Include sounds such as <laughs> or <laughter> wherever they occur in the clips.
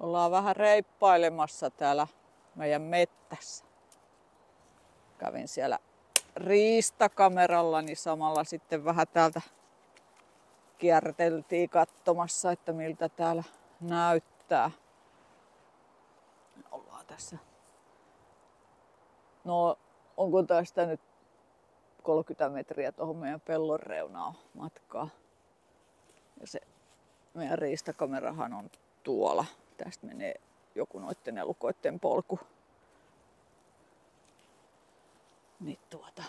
Ollaan vähän reippailemassa täällä meidän mettässä. Kävin siellä riistakameralla, niin samalla sitten vähän täältä kierteltiin katsomassa, että miltä täällä näyttää. Ollaan tässä. No, onko tästä nyt 30 metriä tuohon meidän pellon reunaan matkaa. Ja se meidän riistakamerahan on tuolla. Tästä menee joku noitten elukoitten polku. Niin tuota,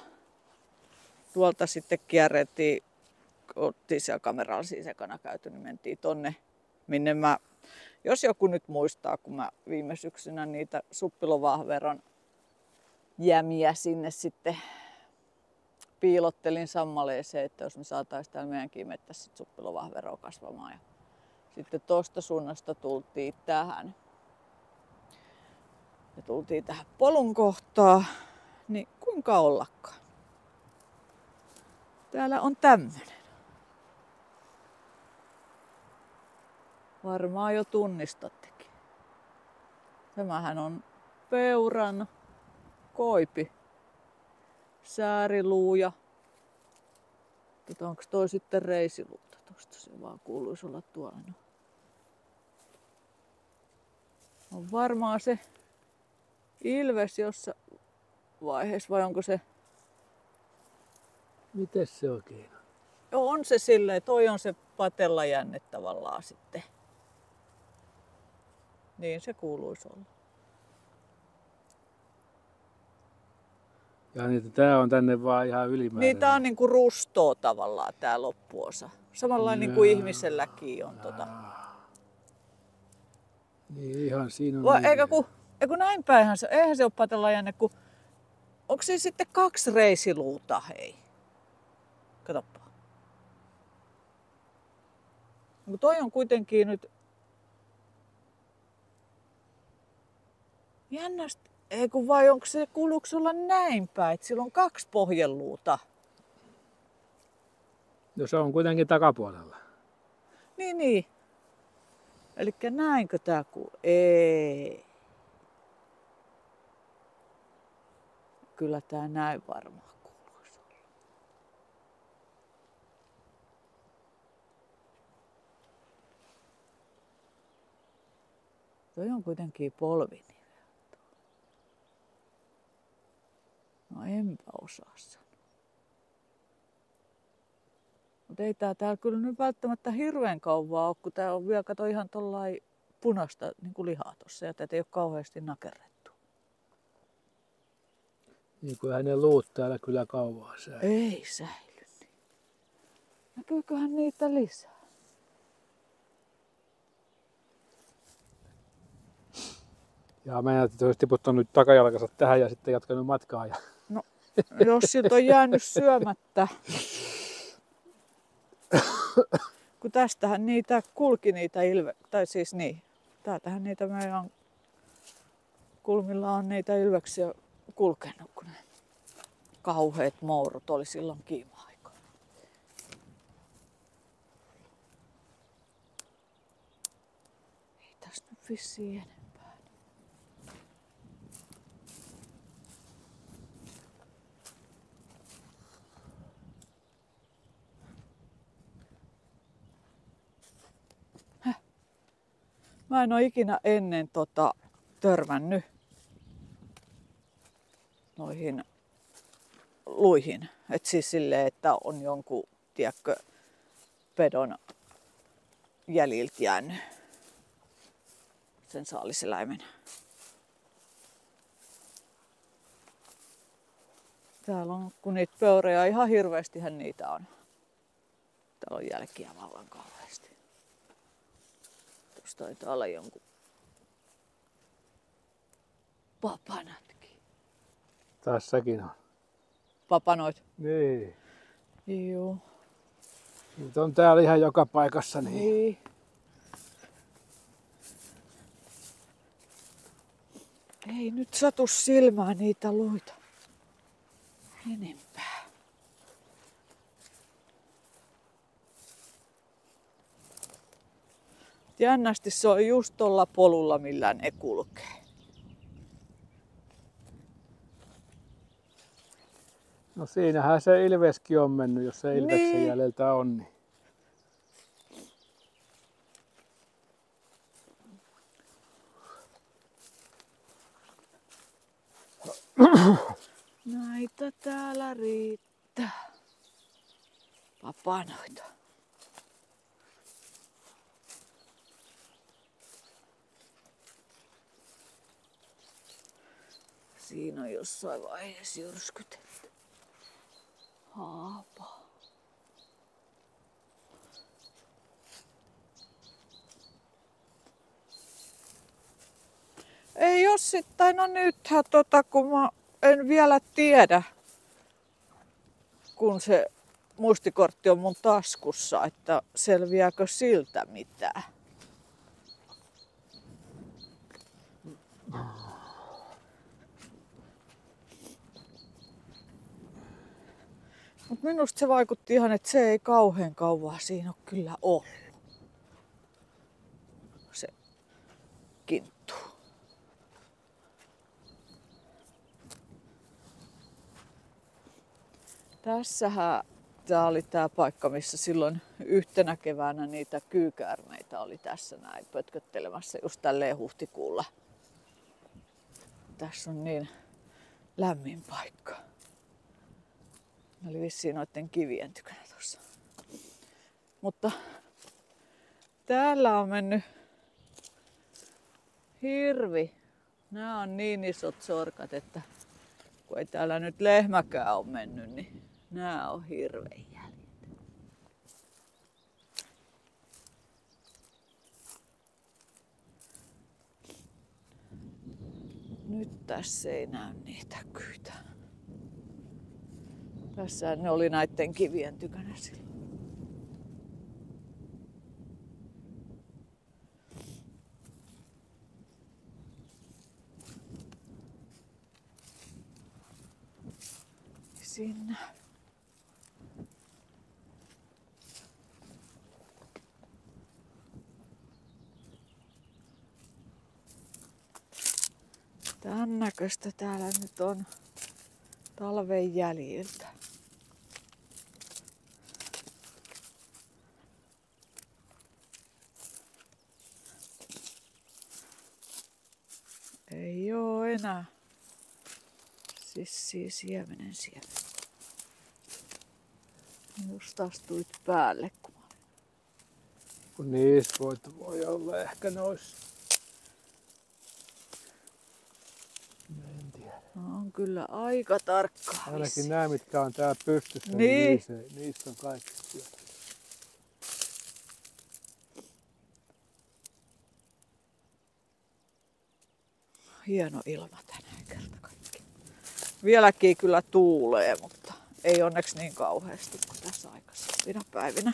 tuolta sitten kierrettiin, oltiin siellä kameralla siis ekana käyty, niin mentiin tonne, minne mä, jos joku nyt muistaa, kun mä viime syksynä niitä suppilovahveron jämiä sinne sitten piilottelin sammaleeseen, että jos me saataisiin täällä meidänkin mettässä suppilovahveroa kasvamaan. Ja sitten tuosta suunnasta tultiin tähän. Ja tultiin tähän polun kohtaan, niin kuinka ollakaan. Täällä on tämmönen. Varmaan jo tunnistattekin. Tämähän on peuran koipi. Sääriluuja. Onko toi sitten reisiluuta? Tosta se vaan kuuluisi olla tuolla. No. On varmaan se ilves jossa vaiheessa vai onko se... Miten se oikein on? Joo, on se silleen, toi on se patella jänne tavallaan sitten. Niin se kuuluisi olla. Ja niin, tää on tänne vaan ihan ylimääräinen. Niin tää on niinku rustoa tavallaan tää loppuosa. Samalla niin kuin ihmiselläkin on tota. Niin ihan siinä on. Vai, niin. eikä kun, eikä näin päinhän se, eihän se ole patella jänne, kun onko se sitten kaksi reisiluuta, hei? Katoppa. No toi on kuitenkin nyt jännästi. Ei kun vai onko se, kuuluuko olla näin päin, että sillä on kaksi pohjeluuta? No se on kuitenkin takapuolella. Niin, niin. Eli näinkö tää kuuluu? Ei. Kyllä tää näin varmaan kuuluisi. Toi on kuitenkin polvinivel. No enpä osaa sanoa. Mutta ei tää täällä kyllä nyt välttämättä hirveän kauan ole, kun tää on vielä kato ihan tollai punasta niin kuin lihaa tossa ja tätä ei ole kauheasti nakerrettu. Niin kuin hänen luut täällä kyllä kauan säilyy. Ei säily niin. Näkyyköhän niitä lisää? Ja mä että olisi tiputtanut takajalkansa tähän ja sitten jatkanut matkaa. Ja... No, jos siltä on jäänyt syömättä. <laughs> <coughs> Kun tästähän niitä kulki niitä ilve... Tai siis niin. Täältähän niitä meidän kulmilla on niitä ilveksiä kulkenut, kun ne kauheat mourut oli silloin kiima-aikoina. Ei tästä nyt vissiin enempää. Mä en ole ikinä ennen tota, törmännyt noihin luihin. Et siis silleen, että on jonkun, tiedätkö, pedon jäljiltä jäänyt sen saaliseläimen. Täällä on, kun niitä peureja ihan hirveästihän niitä on. Täällä on jälkiä vallan kauheasti. Taitaa olla jonkun papanatkin. Tässäkin on. Papanoit. Niin. Joo. Niitä on täällä ihan joka paikassa. Niin. Niin. Ei nyt satu silmään niitä luita. Enempää. Jännästi se on just tuolla polulla, millä ne kulkee. No siinähän se Ilveskin on mennyt, jos se Ilveksen Niin. jäljeltä on. Niin. Näitä täällä riittää. Papanoita. Siinä on jossain vaiheessa jurskytetty. Haapa. Ei osittain, no nythän tota, kun mä en vielä tiedä, kun se muistikortti on mun taskussa, että selviääkö siltä mitään. Mutta minusta se vaikutti ihan, että se ei kauhean kauan siinä ole kyllä ollut. Se kinttu. Tässähän tämä oli tämä paikka, missä silloin yhtenä keväänä niitä kyykäärmeitä oli tässä näin pötköttelemässä just tälleen huhtikuulla. Tässä on niin lämmin paikka. Ne oli vissiin noiden kivien tykönä tuossa. Mutta täällä on mennyt hirvi. Nämä on niin isot sorkat, että kun ei täällä nyt lehmäkään ole mennyt, niin nämä on hirveän jäljet. Nyt tässä ei näy niitä kyitä. Tässä ne oli näiden kivien tykönä silloin. Sinne. Tämän näköistä täällä nyt on talven jäljiltä. Oo enää. Siis siis siemenen siemen. Just astuit päälle, kun mä. Kun niissä voi, voi olla ehkä nois. En tiedä. No, on kyllä aika tarkka. Ainakin nämä, mitkä on täällä pystyssä, Niin. niin, niissä, niistä on kaikki syöty. Hieno ilma tänään kerta kaikki. Vieläkin kyllä tuulee, mutta ei onneksi niin kauheasti kuin tässä aikaisempina päivinä.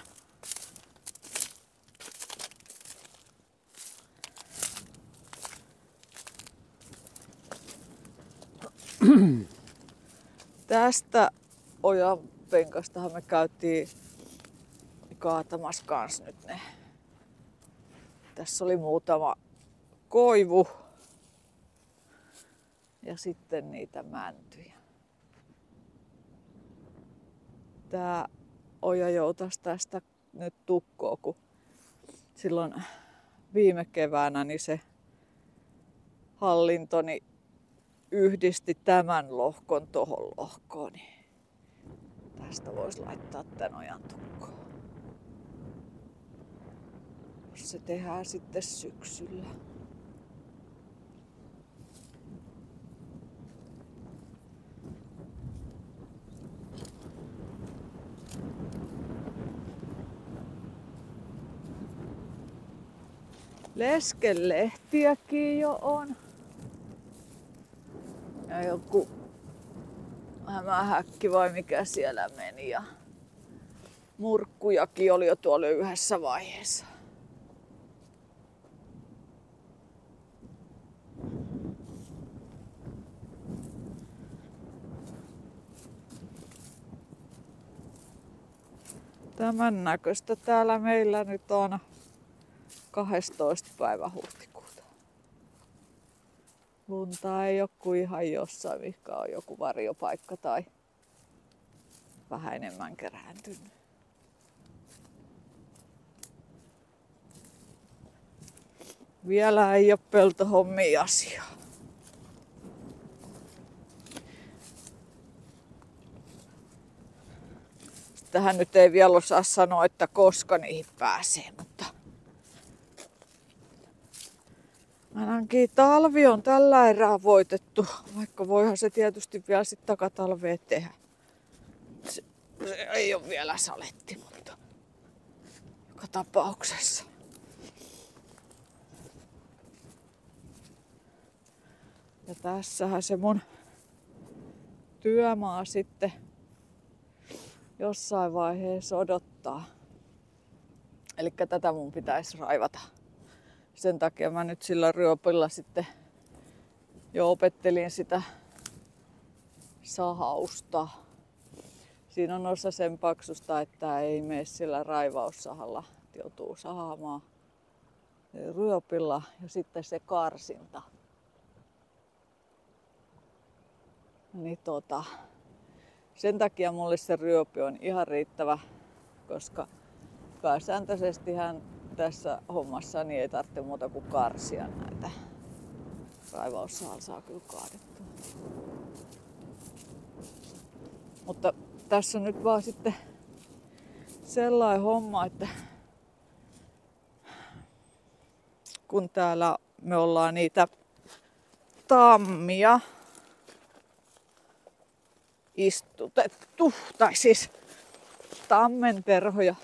<clears throat> Tästä ojan penkastahan me käytiin kaatamassa kans nyt ne. Tässä oli muutama koivu ja sitten niitä mäntyjä. Tää oja joutas tästä nyt tukkoa, kun silloin viime keväänä niin se hallintoni yhdisti tämän lohkon tohon lohkoon. Niin tästä voisi laittaa tän ojan tukkoon. Se tehdään sitten syksyllä. Leskelehtiäkin jo on. Ja joku hämähäkki vai mikä siellä meni. Ja murkkujakin oli jo tuolla yhdessä vaiheessa. Tämän näköistä täällä meillä nyt on 12. päivä huhtikuuta. Lunta ei kuin ihan jossain, mikä on joku varjopaikka tai vähän enemmän kerääntynyt. Vielä ei ole peltohommi asiaa. Tähän nyt ei vielä osaa sanoa, että koska niihin pääsee, mutta ainakin talvi on tällä erää voitettu, vaikka voihan se tietysti vielä sitten takatalvea tehdä. Se, se ei ole vielä saletti, mutta joka tapauksessa. Ja tässähän se mun työmaa sitten jossain vaiheessa odottaa. Eli tätä mun pitäisi raivata. Sen takia mä nyt sillä ryöpillä sitten jo opettelin sitä sahausta. Siinä on osa sen paksusta, että ei mene sillä raivaussahalla. Joutuu sahaamaan ryöpillä ja sitten se karsinta. Niin tota, sen takia mulle se ryöpi on ihan riittävä, koska pääsääntöisesti tässä hommassa niin ei tarvitse muuta kuin karsia näitä. Raivaussaal saa kyllä kaadettua. Mutta tässä on nyt vaan sitten sellainen homma, että kun täällä me ollaan niitä tammia istutettu, tai siis tammenterhoja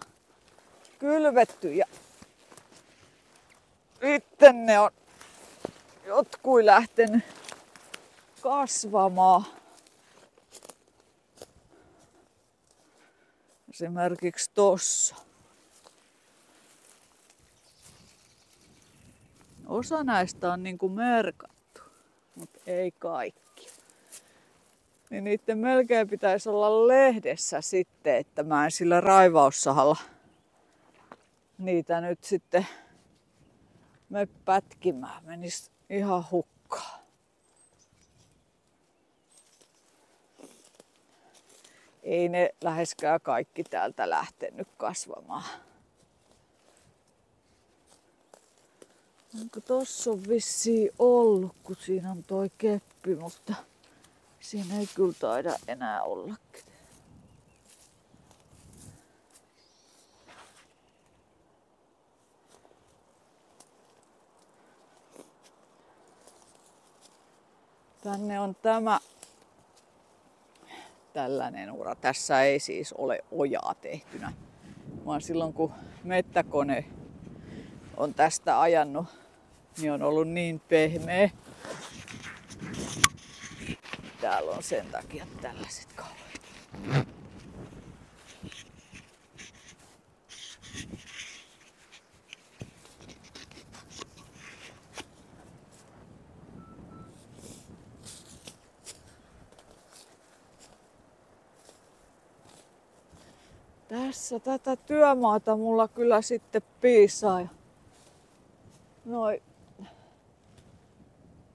kylvetty ja sitten ne on jotkui lähtenyt kasvamaan. Esimerkiksi tossa. Osa näistä on niinku merkattu, mutta ei kaikki niin niiden melkein pitäisi olla lehdessä sitten, että mä en sillä raivaussahalla niitä nyt sitten me pätkimään. Menis ihan hukkaan. Ei ne läheskään kaikki täältä lähtenyt kasvamaan. Onko tossa on vissiin ollut, kun siinä on toi keppi, mutta Siinä ei kyllä taida enää olla Tänne on tämä tällainen ura. Tässä ei siis ole ojaa tehtynä, vaan silloin kun mettäkone on tästä ajanut, niin on ollut niin pehmeä, täällä on sen takia tällaiset kaulat. Tässä tätä työmaata mulla kyllä sitten piisaa. Noin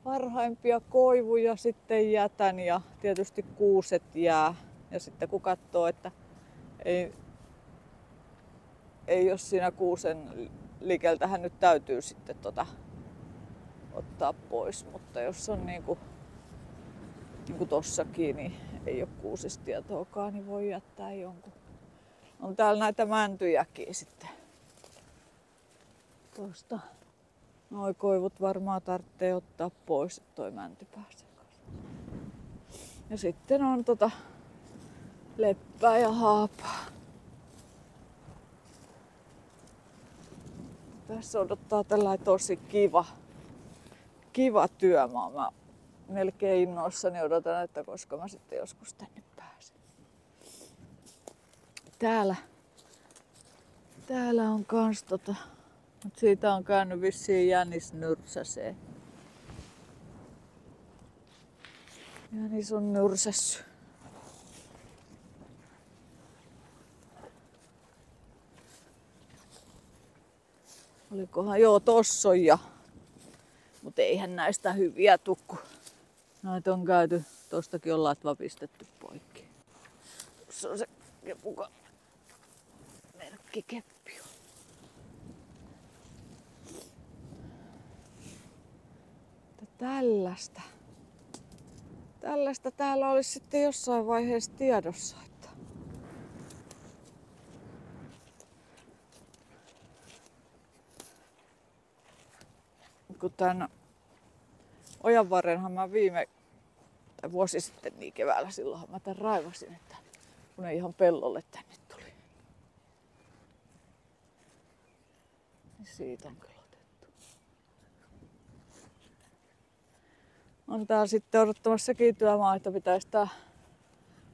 parhaimpia koivuja sitten jätän ja tietysti kuuset jää. Ja sitten kun katsoo, että ei, ei jos siinä kuusen likeltähän nyt täytyy sitten tota ottaa pois, mutta jos on niin kuin, niin kuin tossakin, niin ei ole kuusistietoakaan, niin voi jättää jonkun. On täällä näitä mäntyjäkin sitten. Tuosta Noi koivut varmaan tarvitsee ottaa pois, että toi mänty pääsee Ja sitten on tota leppää ja haapaa. Tässä odottaa tällainen tosi kiva, kiva työmaa. Mä melkein innoissani odotan, että koska mä sitten joskus tänne. Täällä, täällä on kans tota Mut siitä on käynyt vissiin jännis nyrsäseen. Jänis on nyrsässy. Olikohan joo tossa on ja mutta eihän näistä hyviä tukku. Näitä on käyty, tostakin on latva pistetty poikki. Tuossa on se kepuka merkkikeppi. on. Tällaista. Tällaista täällä olisi sitten jossain vaiheessa tiedossa. Että kun tämän ojanvarrenhan mä viime tai vuosi sitten niin keväällä silloinhan mä tämän raivasin, että kun ei ihan pellolle tänne tuli. Niin siitä on kyllä otettu. On täällä sitten odottamassa sekin työmaa, että pitäisi tää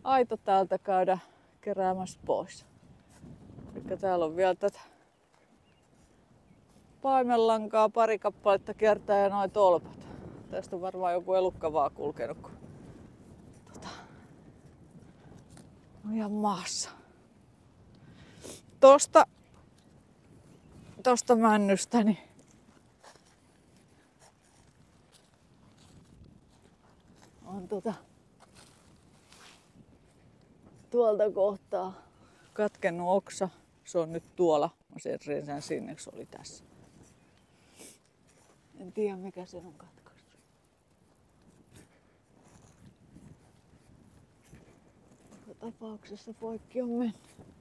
aito täältä käydä keräämässä pois. Eli täällä on vielä tätä paimenlankaa pari kappaletta kiertää ja noin tolpat. Tästä on varmaan joku elukka vaan kulkenut, kun tota, on ihan maassa. Tosta, tosta männystä, niin on tota, tuolta kohtaa katkennut oksa. Se on nyt tuolla. Mä sen sen sinne, se oli tässä. En tiedä mikä sen on katkaissut. Joka tapauksessa poikki on mennyt.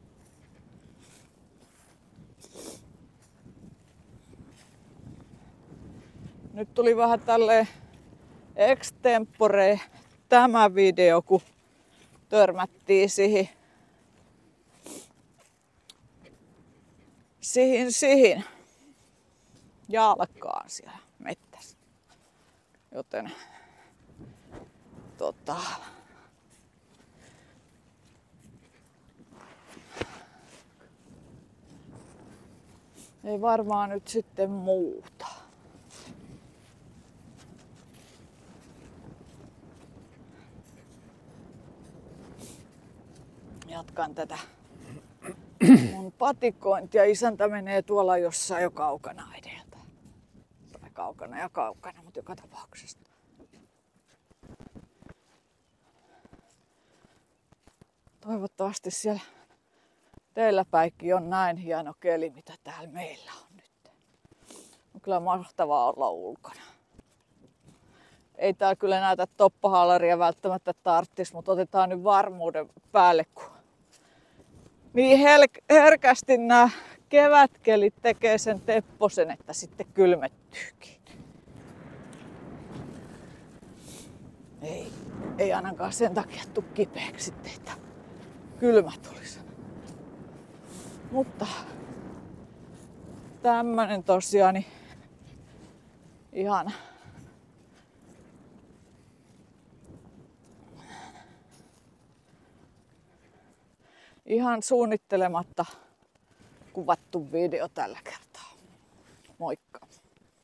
Nyt tuli vähän tälle extempore tämä video, kun törmättiin siihen siihen, siihen jalkaan siellä mettässä. Joten tota, ei varmaan nyt sitten muuta. Jatkan tätä mun patikointia. Isäntä menee tuolla jossain jo kaukana edeltä. Tai kaukana ja kaukana, mutta joka tapauksessa. Toivottavasti siellä teillä päikki on näin hieno keli, mitä täällä meillä on nyt. On kyllä mahtavaa olla ulkona. Ei tää kyllä näitä toppahallaria välttämättä tarttis, mutta otetaan nyt varmuuden päälle, kun niin hel- herkästi nämä kevätkelit tekee sen tepposen, että sitten kylmettyykin. Ei, ei ainakaan sen takia tuu kipeäksi että kylmä tulisi. Mutta tämmönen tosiaan niin ihan suunnittelematta kuvattu video tällä kertaa. Moikka!